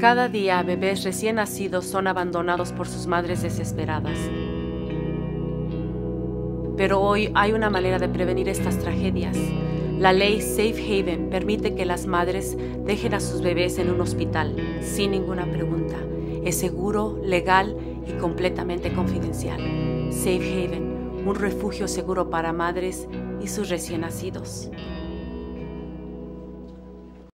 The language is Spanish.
Cada día bebés recién nacidos son abandonados por sus madres desesperadas. Pero hoy hay una manera de prevenir estas tragedias. La ley Safe Haven permite que las madres dejen a sus bebés en un hospital sin ninguna pregunta. Es seguro, legal y completamente confidencial. Safe Haven, un refugio seguro para madres y sus recién nacidos.